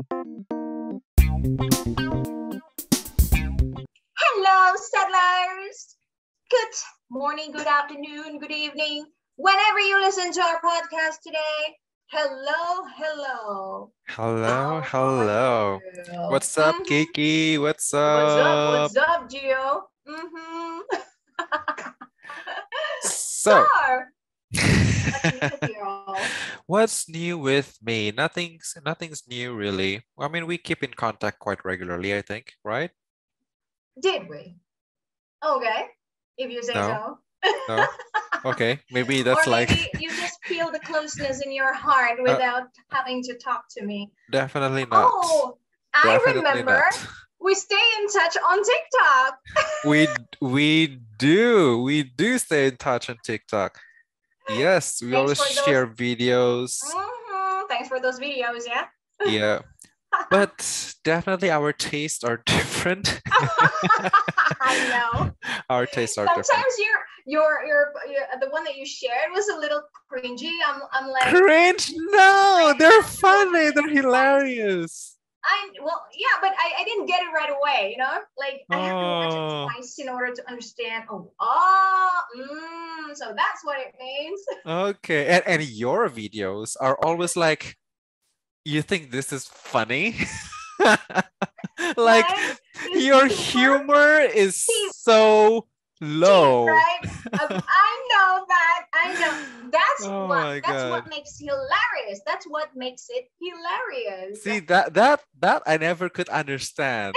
Hello, SETlers. Good morning, good afternoon, good evening. Whenever you listen to our podcast today, hello, hello. Hello, hello. What's up, Mhm. Kiky? What's up? What's up? What's up? Gio? Mm-hmm. So, what's new with you all? what's new with me? Nothing's nothing's new really. I mean, we keep in contact quite regularly, I think, right? Did we? Okay, if you say No. so. No? Okay, maybe that's or like maybe you just feel the closeness in your heart Uh, without having to talk to me. definitely not. Oh, I remember not. we stay in touch on TikTok. We we do. We do stay in touch on TikTok. Yes, we Thanks always share videos. Mhm, Thanks for those videos, yeah. Yeah. But definitely our tastes are different. I know. Our tastes are different. Sometimes your your your your the one that you shared was a little cringy. I'm I'm like Cringe? No, they're funny. They're hilarious. I well yeah, but I, I didn't get it right away. You know, like I have to watch Oh. it twice in order to understand. Oh, oh, mm, so that's what it means. Okay. And, and your videos are always like, you think this is funny? like your humor is so low. right? I know that. I know. That's Oh what that's what makes hilarious. That's what makes it hilarious. See that that that I never could understand.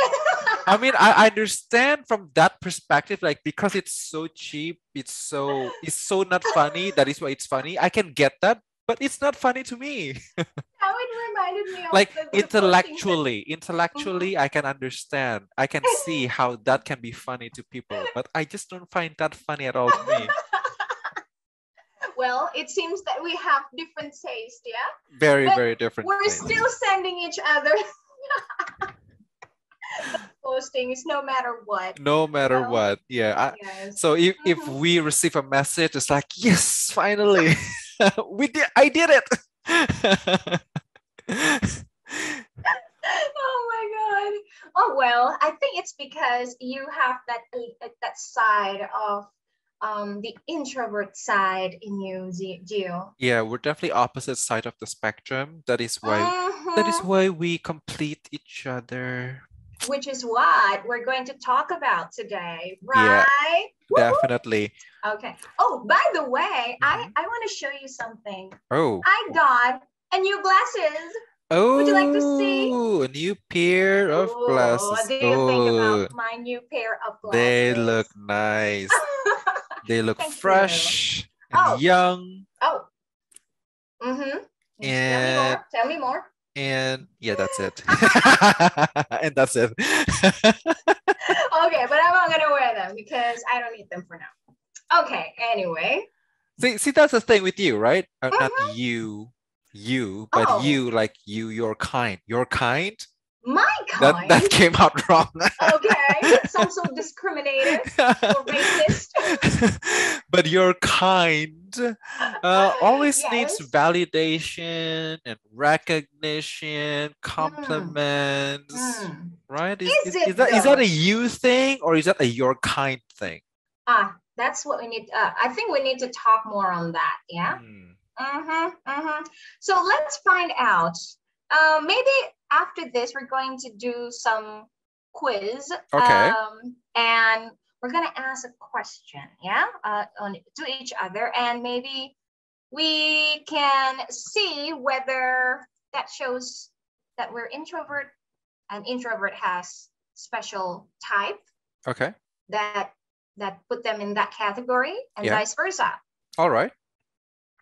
I mean, I understand from that perspective, like because it's so cheap, it's so it's so not funny. That is why it's funny. I can get that, but it's not funny to me. How it reminded me of Like the, the posting that- intellectually, intellectually, I can understand. I can see how that can be funny to people, but I just don't find that funny at all to me. Well, it seems that we have different taste, yeah? Very, But very different. We're things. still sending each other postings no matter what. no matter what. Yeah. I, Yes. So if, if Mhm. we receive a message, it's like, yes, finally, we did, I did it. oh my god. Oh well, I think it's because you have that uh, that side of um the introvert side in you, Gio. yeah, we're definitely opposite side of the spectrum. That is why that is Mhm. why we complete each other. Which is what we're going to talk about today, right? Woo-hoo. Definitely. Okay. Oh, by the way, I Mhm. I want to show you something. Oh. I got a new glasses. Oh, Would you like to see? a new pair of Ooh, glasses. What do you think Oh, about my new pair of glasses? they look nice. They look Thank you. fresh and Oh. young. oh. Mm-hmm. Tell me more. Tell me more. And yeah, that's it. and that's it. Okay, but I'm not gonna wear them because I don't need them for now. Okay. Anyway. see, see, that's the thing with you, right? Uh, not you, you, but Oh. you, like you, your kind, your kind. My That kind. that came out wrong. okay. That sounds so discriminative or racist. but your kind uh, always needs validation and recognition, compliments, Mm. right? Is, Is is, it is that is that a you thing or is that a your kind thing? Ah, that's what we need. Uh, I think we need to talk more on that. Yeah. Hmm. Mm-hmm, mm-hmm. So let's find out. Uh, maybe after this, we're going to do some quiz. Okay. Um, and we're gonna ask a question, yeah, uh, on to each other, and maybe we can see whether that shows that we're introvert, and introvert has special type Okay. that that put them in that category, and Yeah. vice versa. All right.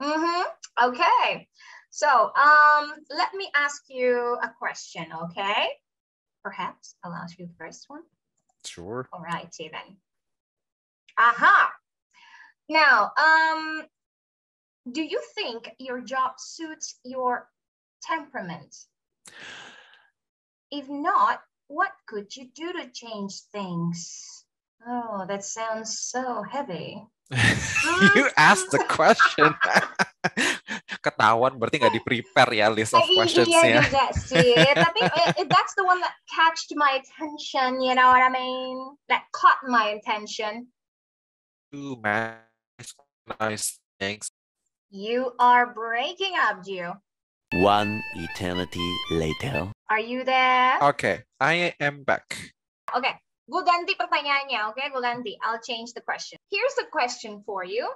Mm-hmm. Okay. So um, let me ask you a question, okay? Perhaps I'll ask you the first one. Sure. All righty then. Aha. Now, um, do you think your job suits your temperament? If not, what could you do to change things? Oh, that sounds so heavy. you asked the question. ketahuan berarti nggak di prepare ya list of I- questionsnya. iya juga sih. Tapi eh, eh, that's the one that catched my attention. You know what I mean? That caught my attention. Ooh, man. Nice. Thanks. You are breaking up, Gio. One eternity later. Are you there? Okay, I am back. Okay, gue ganti pertanyaannya. Oke, gue ganti. I'll change the question. Here's a question for you.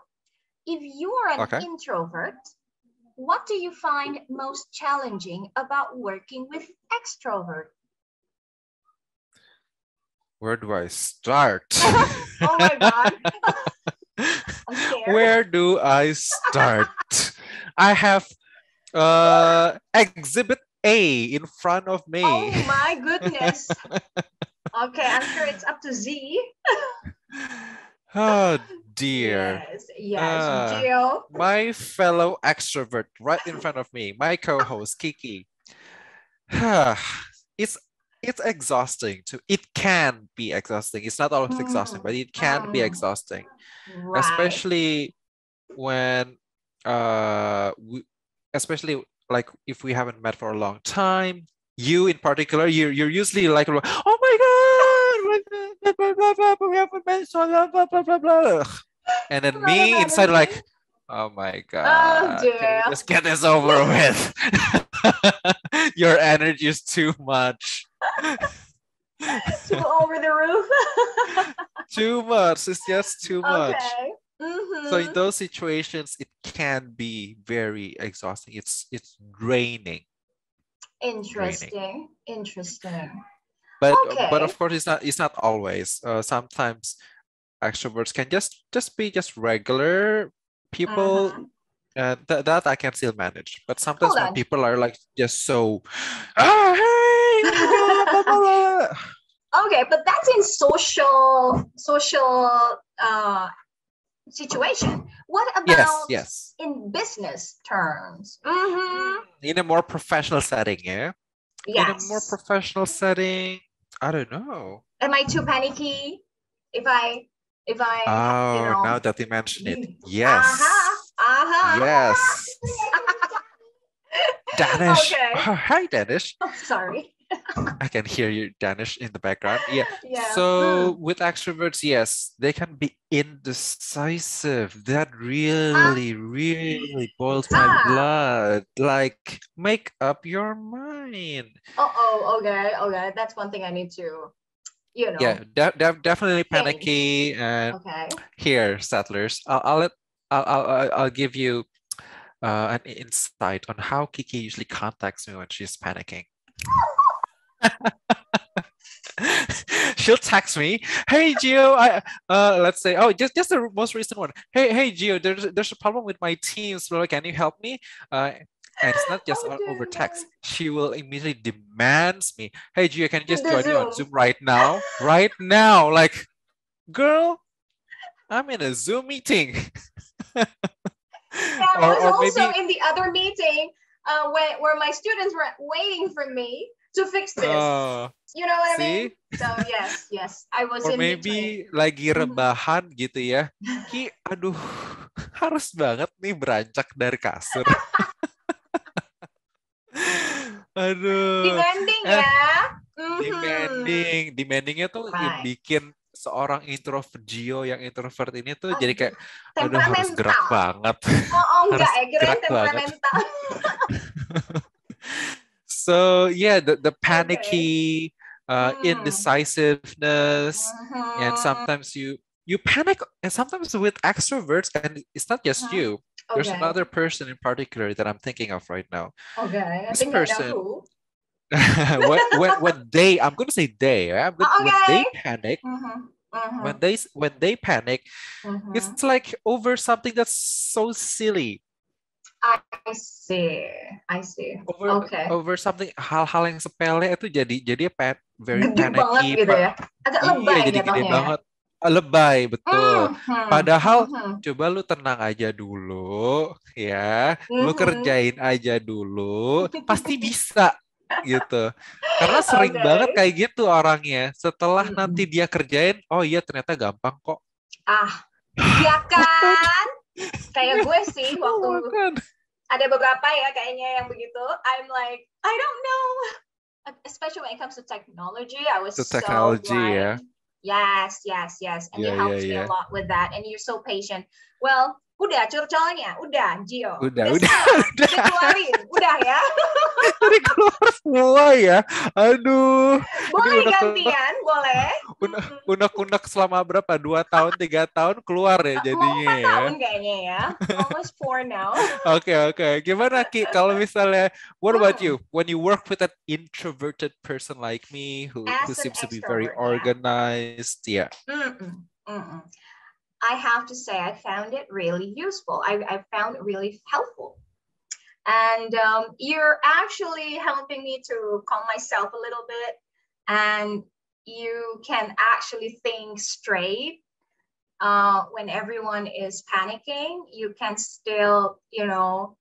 If you are an Okay. introvert, what do you find most challenging about working with extrovert? Where do I start? Oh my god. Where do I start? I have uh exhibit A in front of me. Oh my goodness. Okay, I'm sure it's up to Z. Oh dear. Yes, yes, Ah. Gio. My fellow extrovert right in front of me, my co-host Kiky. it's it's exhausting to it can be exhausting. It's not always exhausting, but it can be Mm. exhausting. Right. especially when uh we, especially like if we haven't met for a long time you in particular you're, you're usually like oh my god blah, blah, blah, blah, blah, we haven't met so blah, blah, blah, blah. and then me inside like oh my god can we just get this over with your energy is too much Too over the roof. too much it's just too much okay. Mhm. so in those situations it can be very exhausting it's it's draining Interesting. Interesting. But but of course it's not it's not always uh, sometimes extroverts can just just be just regular people Mhm. uh, th- that i can still manage but sometimes Hold when on. people are like just so hey oh my God, blah, blah, blah." Okay, but that's in social social uh situation. What about yes yes. in business terms? Mm-hmm. in a more professional setting yeah Yes. in a more professional setting i don't know Am I too panicky? If I if I Oh, you know now that you mention it, yes, Uh-huh. Uh-huh. yes. Danish. Okay. Oh, hi, Danish. Oh, sorry. I can hear you, Danish, in the background. Yeah. Yeah. So Mm. with extroverts, yes, they can be indecisive. That really, really boils my Ah. blood. Like, make up your mind. Oh, oh, okay, okay. That's one thing I need to, you know. Yeah, de- de- definitely panicky. And Okay. here, SETlers, I'll, I'll let I'll, I'll, I'll- I'll give you uh, an insight on how Kiky usually contacts me when she's panicking. She'll text me, "Hey Gio, I uh, let's say, oh, just just the most recent one. Hey, hey Gio, there's there's a problem with my Teams. Laura, can you help me?" Uh, and it's not just Oh, over text. She will immediately demands me, "Hey Gio, can you just join me on Zoom. Zoom right now? Right now!" Like, girl, I'm in a Zoom meeting. I Or- was or also maybe- in the other meeting uh, where, where my students were waiting for me to fix this. Uh, you know what I mean? see? So yes, yes, I was Or in between. maybe lagi Mhm. rebahan gitu ya. Ki, aduh, harus banget nih beranjak dari kasur. aduh, Demanding Eh, ya. Mhm. demanding. Demandingnya tuh yang Right. bikin seorang introvert Gio yang introvert ini tuh Aduh, jadi kayak, aduh harus gerak banget. Oh, oh enggak harus ya, kirain gerak banget. temperamental. So yeah, the, the panicky, uh, Hmm. indecisiveness, and Mhm. sometimes you you panic and sometimes with extroverts and it's not just Mhm. you there's Okay. another person in particular that i'm thinking of right now Okay, I this think I know person- who. when, when when they i'm gonna say they right? I'm gonna- when they Okay. panic Mhm, mhm, when they when they panic it's like over something that's so silly I see, I see. over Okay. over something hal-hal yang sepele itu jadi jadi apa very Gede banget panicky gitu pa- ya. Agak iya lebay jadi gede ya. banget Ah, lebay betul Mhm, Padahal mhm, coba lu tenang aja dulu ya lu Mhm. kerjain aja dulu pasti bisa gitu karena sering Oke. banget kayak gitu orangnya setelah Mm-mm. nanti dia kerjain oh iya ternyata gampang kok Ah, ya kan? Kayak gue sih waktu Oh, kan. Ada beberapa ya kayaknya yang begitu. I'm like, I don't know. Especially when it comes to technology, I was so technology, yeah. blind. Yes, yes, yes. And you Yeah, helped yeah, me yeah. a lot with that. And you're so patient. Well, udah curcolnya, udah Gio. Udah, udah, semua. udah. Dikeluarin, udah ya. Ini keluar semua ya. Aduh. Boleh udah gantian, boleh. Unek-unek selama berapa? Dua tahun, tiga tahun keluar ya jadinya ya. tahun kayaknya ya. Almost four now. Oke oke. Gimana Ki? Kalau misalnya, what about you? When you work with an introverted person like me, who who As seems to be very extrovert, yeah. organized, yeah. Mm-mm, mm-mm. I have to say, I found it really useful. I, I found it really helpful. And um, you're actually helping me to calm myself a little bit. And you can actually think straight. Uh, when everyone is panicking, you can still, you know,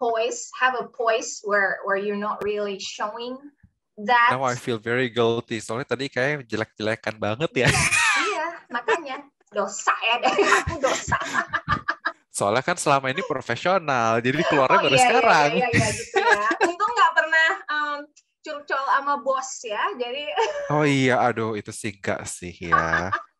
poise, have a poise where, where you're not really showing that. Now I feel very guilty. Soalnya tadi kayak jelek-jelekan banget ya. iya, makanya dosa ya aku dosa. Soalnya kan selama ini profesional, jadi keluarnya Oh baru iya, iya, sekarang. iya, iya, gitu ya. Untung curcol sama bos ya, jadi. Oh iya, aduh itu sih enggak sih ya.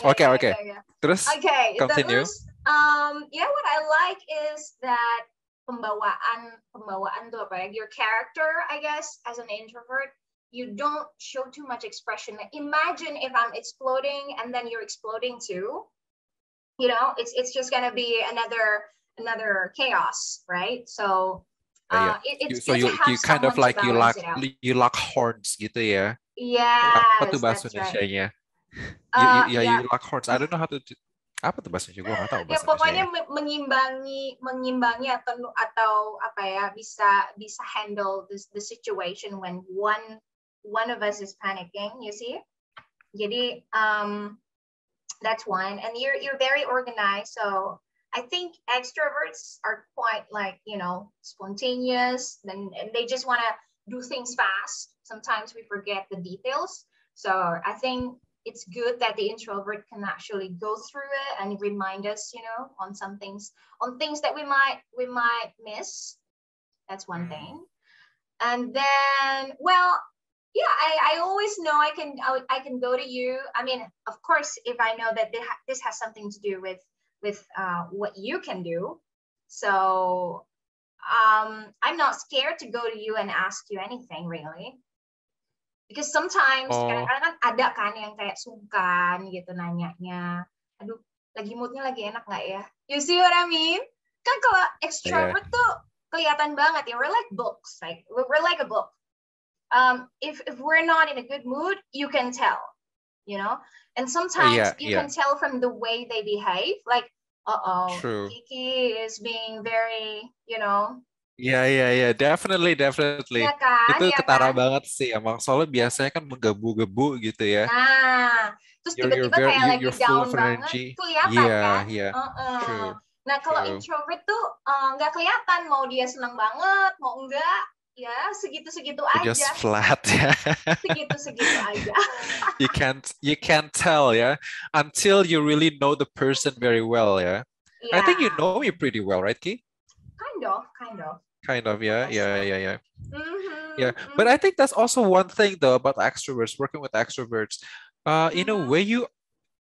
Oke, oke. ya, ya. Terus Okay, Continue. terus um, yeah, what I like is that pembawaan pembawaan tuh apa ya? Your character, I guess, as an introvert, you don't show too much expression. Imagine if I'm exploding and then you're exploding too. You know, it's it's just gonna be another another chaos, right? So. Yeah, Uh, it, it's so you you kind of like you lock you lock horns gitu ya. Yes, Apa tuh bahasa that's right. Indonesianya? You, Uh, you, yeah, yeah. you lock horns. I don't know how to do- apa tuh bahasa Indonesia? Gue nggak tahu ya pokoknya mengimbangi mengimbangi atau atau apa ya bisa bisa handle this the situation when one one of us is panicking you see jadi um that's one and you're you're very organized so I think extroverts are quite like you know spontaneous and, and they just want to do things fast. Sometimes we forget the details. So I think it's good that the introvert can actually go through it and remind us you know on some things on things that we might we might miss. That's one Hmm. thing. And then well yeah i, I always know i can I, I can go to you. I mean of course if i know that thi- this has something to do with with uh, what you can do. So um i'm not scared to go to you and ask you anything really. Because sometimes Oh. kadang-kadang kan ada kan yang kayak sungkan gitu nanyanya aduh lagi moodnya lagi enak nggak ya? You see what I mean? Kan kalau extrovert tuh kelihatan banget ya we're like books like we're we're like a book. Um if if we're not in a good mood you can tell you know and sometimes yeah, you yeah. can tell from the way they behave like uh-oh True. Kiki is being very you know Iya iya iya, definitely definitely. ya kan Itu ya ketara kan? banget sih emang. Soalnya biasanya kan menggebu-gebu gitu ya. Nah, terus tiba-tiba kayak you- lagi you're full down banget, kelihatan Iya kan? iya. Heeh. True. Nah, kalau True. introvert tuh eh, nggak kelihatan mau dia senang banget, mau enggak, ya segitu-segitu aja, just flat ya. segitu-segitu aja. you can't you can't tell ya until you really know the person very well ya. I think you know me pretty well, right, Ki? Kind of, kind of. Kind of, yeah, yeah, yeah, yeah. Mhm, Yeah, mhm. But I think that's also one thing though about extroverts, working with extroverts. Uh, in a Mhm. way, you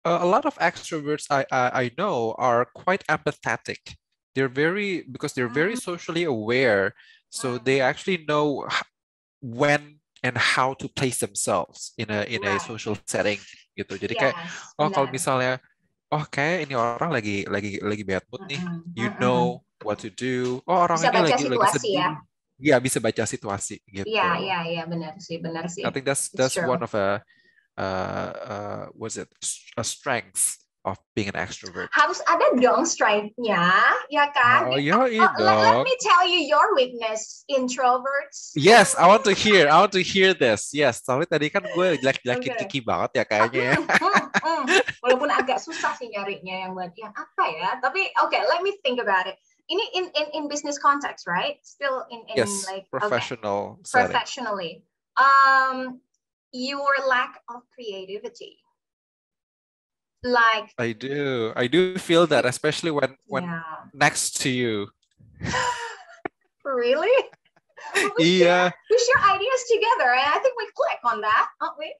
uh, a lot of extroverts I, I I know are quite empathetic. They're very because they're very Mhm. socially aware, so they actually know when and how to place themselves in a in a social setting gitu. Jadi kayak oh kalau misalnya oh kayak ini orang lagi lagi lagi bad mood nih, you know what to do. Oh orang Bisa ini lagi lagi sedih. ya. Iya bisa baca situasi gitu. Iya, iya, iya, benar sih, benar sih. I think that's that's one of a uh uh was it a strength of being an extrovert. Harus ada dong strength-nya, ya kan? Oh yeah, Oh, let, let me tell you your weakness, introverts. Yes, I want to hear. I want to hear this. Yes, soalnya tadi kan gue jelek-jelekin Oke. Kiky banget ya kayaknya ya. Hmm, hmm, hmm. Walaupun agak susah sih nyarinya yang buat yang apa ya. Tapi okay, let me think about it. Ini in in in business context, right? Still in in Yes, like okay, professional setting. professionally. Um, your lack of creativity. Like I do. I do feel that, especially when when yeah, next to you. really? Well, we, Iya. share, we share ideas together, and I think we click on that, aren't we?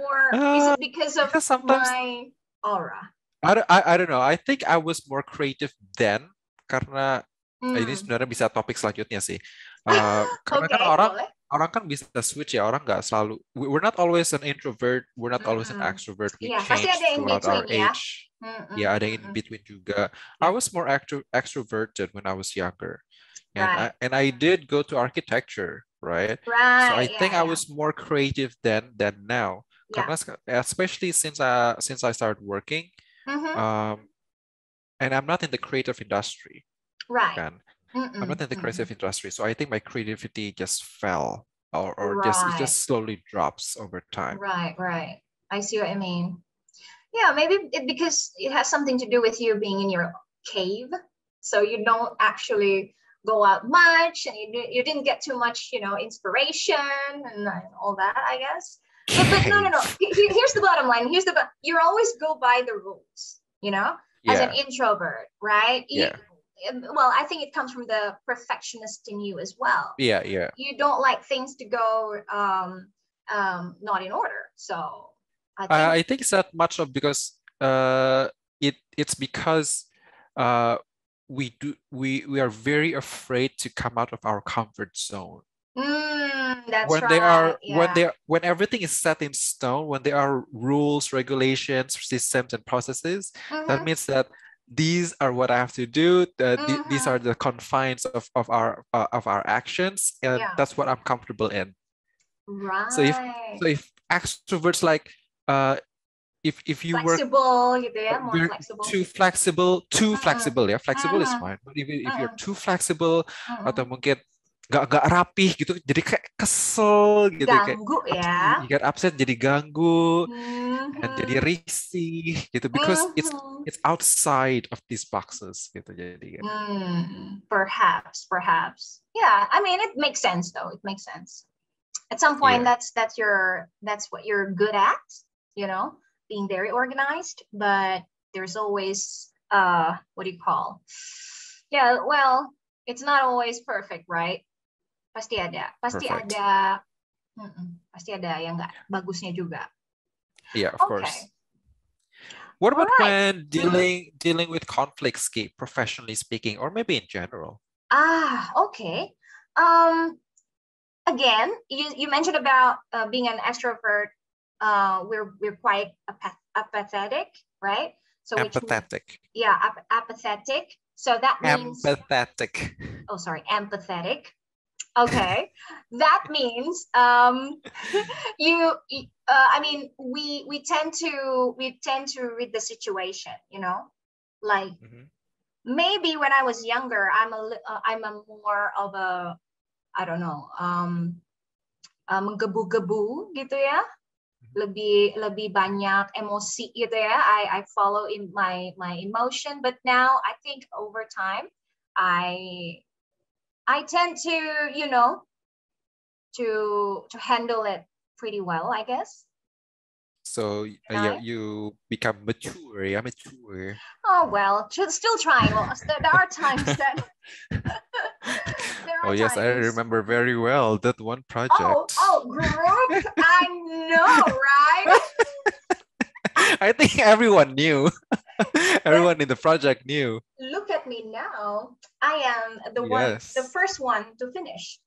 Or is Uh, it because of sometimes- my aura? I don't, I, I don't know. I think I was more creative then karena Hmm. ini sebenarnya bisa topik selanjutnya sih. Uh, karena Oke, kan orang boleh. Orang kan bisa switch ya. Orang nggak selalu. we- We're not always an introvert. We're not always an extrovert. We pasti change ada in throughout our between ya. age. Mm-mm, Yeah, ada in between juga. I was more extro extroverted when I was younger, and I, and I did go to architecture, right? Right. So I yeah, think I was more creative then than now. Yeah. Karena especially since I since I started working, Mhm, um, and I'm not in the creative industry, right. kan? Mm-mm, I'm not in the creative industry, so I think my creativity just fell, or or just it Right. just slowly drops over time. Right, right. I see what I mean. Yeah, maybe it, because it has something to do with you being in your cave, so you don't actually go out much, and you you didn't get too much, you know, inspiration and, all that. I guess. But, but no, no, no. He- he- Here's the bottom line. Here's the you always go by the rules. You know, as an introvert, right? You- Yeah. Um, well, I think it comes from the perfectionist in you as well. yeah, yeah. You don't like things to go um, um, not in order. So I think I think it's not much of because uh it it's because uh we do we we are very afraid to come out of our comfort zone. Mm, that's when right. they are when they are when everything is set in stone, when there are rules, regulations, systems, and processes, that Mhm. means that these are what I have to do. The- these Mhm. are the confines of of our uh, of our actions, and Yeah. that's what I'm comfortable in. right. So if so if extroverts like uh if if you flexible more flexible. too flexible, too Mm-mm. flexible ya. Flexible is Mm-mm. fine. But if, if you're too flexible Mm-mm. atau mungkin nggak nggak rapih gitu, jadi kayak kesel gitu kayak ganggu ya. you get upset jadi ganggu and Mhm. jadi risih gitu because it's Mhm. it's outside of these boxes gitu jadi Hmm, perhaps, perhaps. Yeah, I mean it makes sense though. It makes sense. At some point Yeah. that's that's your that's what you're good at, you know, being very organized, but there's always uh what do you call? Yeah, well, it's not always perfect, right? Pasti ada. Pasti Perfect. ada Mm-mm, pasti ada yang nggak bagusnya juga. yeah of course. What about Alright. when dealing dealing with conflicts, Kate, professionally speaking, or maybe in general? Ah, okay. Um, again, you, you mentioned about uh, being an extrovert. Uh, we're we're quite apath- apathetic, right? So which mean- Empathetic. yeah, ap- apathetic. So that means Empathetic. oh sorry, empathetic. Okay, that means um, you. Uh, I mean, we we tend to we tend to read the situation. You know, like Mhm. maybe when I was younger, I'm a li- uh, I'm a more of a I don't know um um gebu-gebu gitu ya lebih lebih banyak emosi gitu ya I I follow in my my emotion but now I think over time I I tend to you know to to handle it pretty well I guess So uh, yeah, you become mature, yeah, mature. oh well still trying well there are times that there are Oh yes, I remember very well that one project. Oh, oh, group. I know, right? I think everyone knew. everyone in the project knew. Look at me now. I am the one, the first one to finish.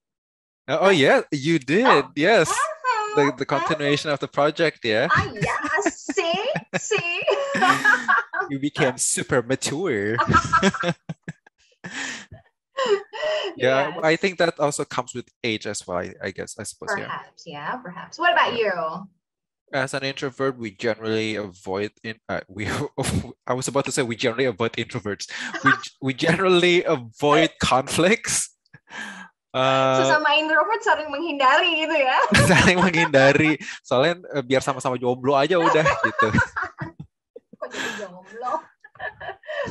Uh, Oh yeah, you did. Yes. The Uh-huh, the continuation of the project, yeah. Ah, yeah. See, see. You became super mature. Yeah, I think that also comes with age as well, I, I guess, I suppose, yeah. Perhaps, yeah, perhaps. What about you? As an introvert, we generally avoid in uh, we I was about to say we generally avoid introverts. We we generally avoid conflicts. Uh, Sesama introvert saling menghindari gitu ya. saling menghindari. Soalnya eh, biar sama-sama jomblo aja udah gitu. Kok jadi jomblo?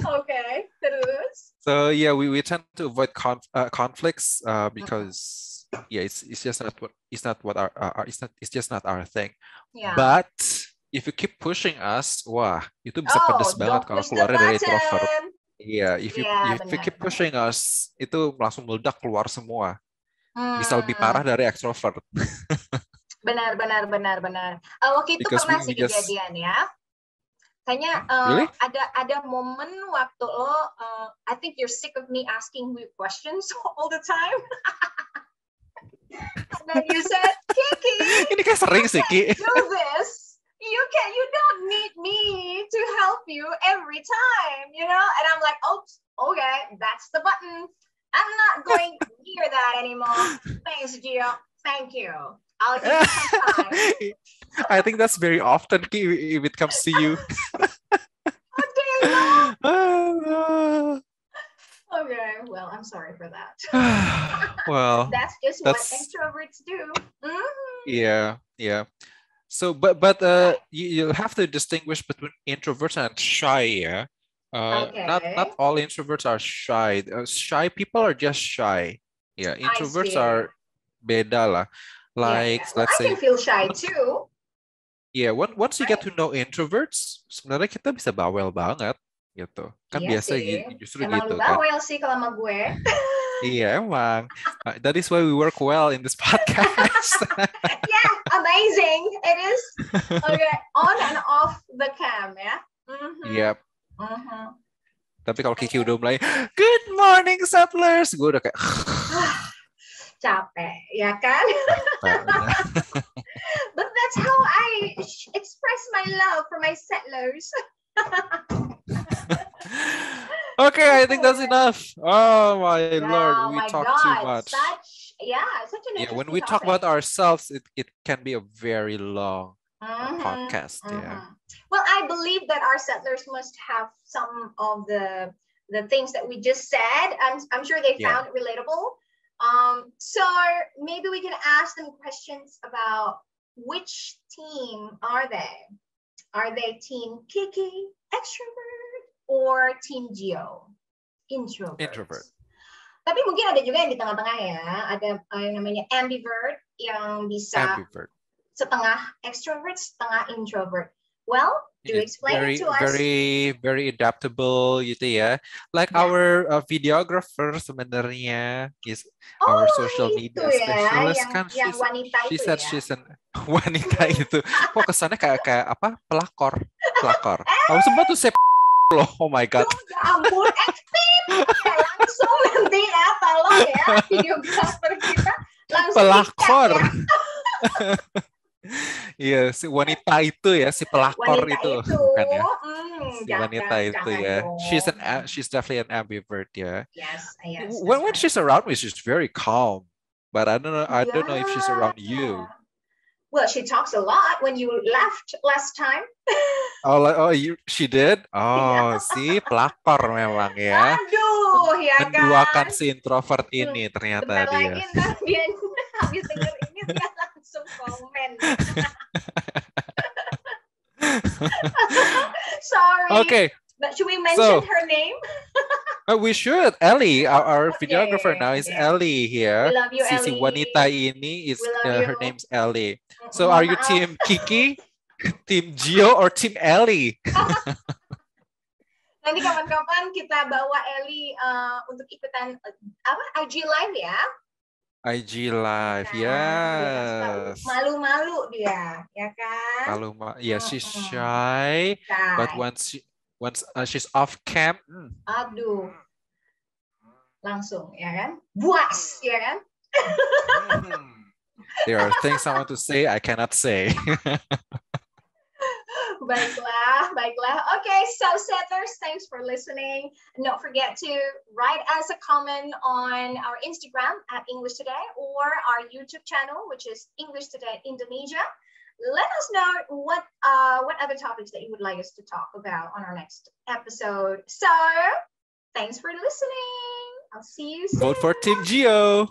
Oke, terus. So yeah, we, we tend to avoid conf uh, conflicts uh, because yeah, it's it's just not what it's not what our, our our- it's not it's just not our thing. Ya. But if you keep pushing us, wah, itu bisa Oh, pedes banget kalau keluarnya dari introvert. Iya, if you Iya, if you keep benar. pushing us, itu langsung meledak keluar semua. Bisa lebih Hmm, parah dari extrovert. benar, benar, benar, benar. Eh, waktu itu Because pernah sih just- kejadian ya. Kayaknya eh, Really? ada ada momen waktu lo, eh, I think you're sick of me asking you questions all the time. And then you said, Kiky, Ini kayak sering sih, Ki. do this. You can you don't need me to help you every time, you know? And I'm like, oops, okay, that's the button. I'm not going near that anymore. Thanks, Gio. Thank you. I'll give you some time. I think that's very often, Ki, if it comes to you. Okay, no. Ah. Okay, well, I'm sorry for that. well, That's just That's- what introverts do. Mhm. yeah, yeah. So, but but uh, you you have to distinguish between introverts and shy. Yeah. Uh, not not all introverts are shy. Uh, shy people are just shy. Yeah, introverts are beda lah. Like yeah. Let's I say can feel shy too. Yeah, once once you get to know introverts, sebenarnya kita bisa bawel banget gitu. Kan Iya biasa sih. justru Emang gitu lu kan. bawel sih kalau sama gue. Iya, emang. Uh, that is why we work well in this podcast. yeah, amazing. It is. Okay, on and off the cam, ya. Mhm, Yep. mhm. Tapi kalau Kiki udah mulai, Good morning settlers, gue udah kayak Capek, ya kan? But that's how I express my love for my settlers. Okay, I think that's enough. Oh my lord, oh we my talk God, too much. Such, yeah, such an Yeah, when we talk about ourselves, it, it can be a very long Mhm, podcast. Yeah. mhm. Well, I believe that our SETlers must have some of the the things that we just said. I'm, I'm sure they Yeah. found it relatable. Um, so maybe we can ask them questions about which team are they? Are they team Kiky, extrovert, or team Geo, introvert? Introvert. Tapi mungkin ada juga yang di tengah-tengah ya. Ada uh, yang namanya ambivert yang bisa Ambivert. setengah extrovert, setengah introvert. Well, do Yeah, explain very, it to us. very, very adaptable gitu ya. Like Yeah. our uh, videographer sebenarnya is oh, our social media ya, specialist yang, kan. yang She's, wanita she itu said ya. she's an wanita itu. Kok kesannya kayak kayak apa? Pelakor, pelakor. I was about to say loh. Oh my god. Ya ampun, aktif. Ya, langsung nanti ya, tolong ya videographer kita langsung Pelakor. ya. Iya, si wanita itu ya, si pelakor Wanita itu, itu, bukan ya? hmm, Si jangan, wanita itu jangan ya. dong. She's an a- she's definitely an ambivert ya. Yes, yes. when when she's around me, she's very calm. But I don't know. I don't know if she's around you. Yeah. Well, she talks a lot when you left last time. Oh, oh, you she did. Oh, si pelakor memang ya. Aduh, ya kan. Menduakan si introvert ini ternyata Bentar dia. lagi ntar dia habis denger ini dia langsung komen. Sorry. Okay, But should we mention So- her name? uh, we should. Ellie, our, our Okay, videographer now is okay. Ellie here. We love you, Si si Ellie. wanita ini is uh, her name's Ellie. So are you maaf. team Kiki, team Gio, or team Ellie? Nanti kapan-kapan kita bawa Ellie uh, untuk ikutan uh, apa IG live ya. IG live, Nah, yes. Malu-malu dia, ya kan? Kalau ma- yeah, she's Mm-mm. shy, but Shy. once she, once uh, she's off cam, mm, Aduh. Langsung, ya kan? Buas, ya kan? mm, there are things I want to say I cannot say. Baiklah, baiklah. Okay, so SETlers, thanks for listening. And don't forget to write us a comment on our Instagram at English Today or our YouTube channel, which is English Today Indonesia. Let us know what uh, what other topics that you would like us to talk about on our next episode. So, thanks for listening. I'll see you soon. Vote for Team Gio.